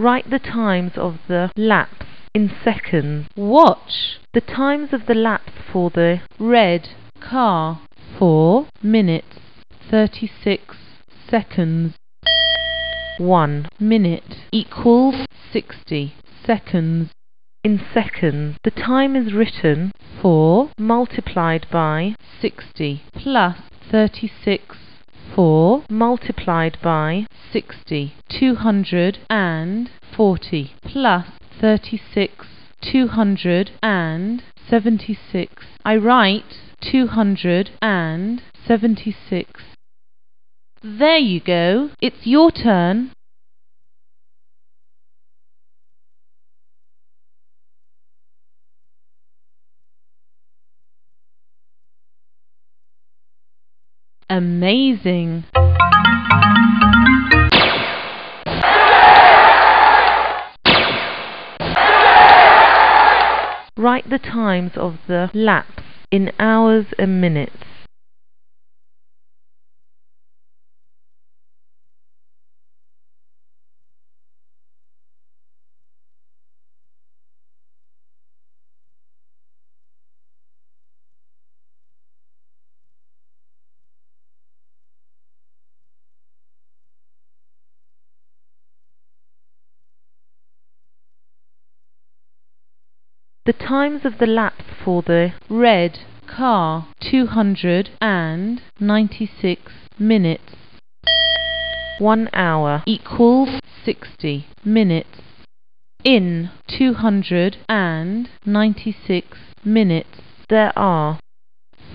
Write the times of the lapse in seconds. Watch. The times of the lapse for the Red car. 4 minutes 36 seconds. 1 Minute equals 60 seconds. in seconds. The time is written 4 multiplied by 60 plus 36 4 multiplied by 60 240 plus 36 276 I write 276 There you go. It's your turn. Amazing Write the times of the lapse in hours and minutes. The times of the lapse for the Red car 296 minutes 1 hour equals 60 minutes. In 296 minutes there are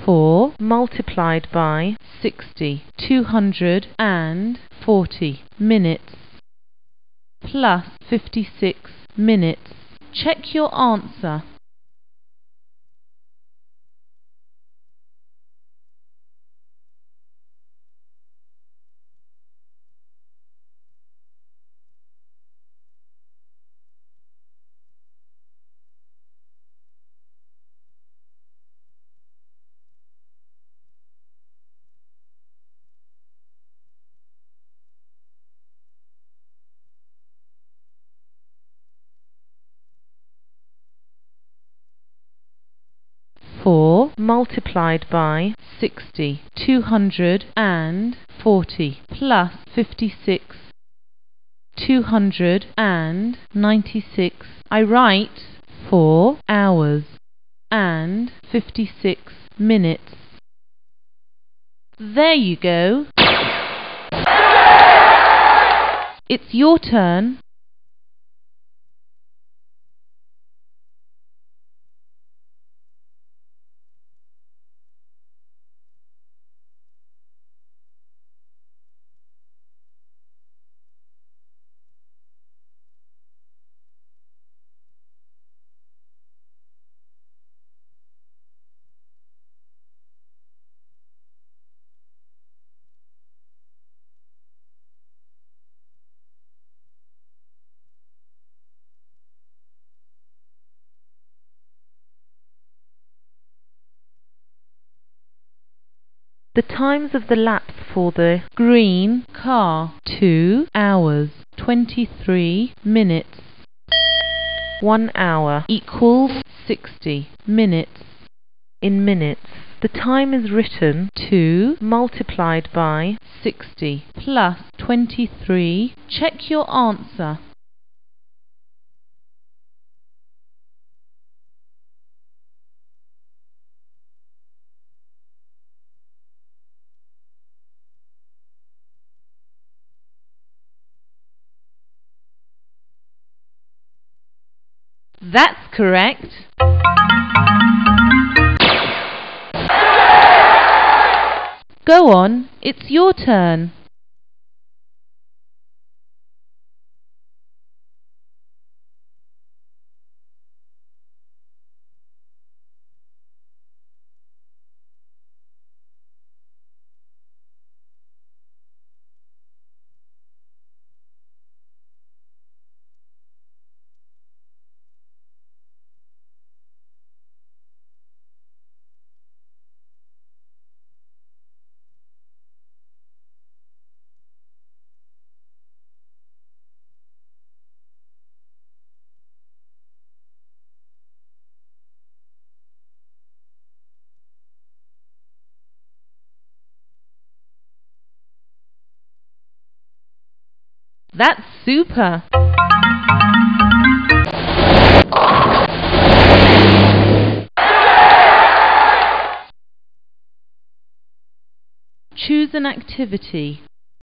4 multiplied by 60 240 minutes plus 56 minutes. Check your answer. Four multiplied by 60 240 plus 56 296 I write 4 hours and 56 minutes. There you go. It's your turn the times of the lapse for the Green car 2 hours 23 minutes 1 hour equals 60 minutes. in minutes. The time is written 2 multiplied by 60 plus 23. Check your answer. That's correct. Go on, it's your turn. That's super! Choose an activity.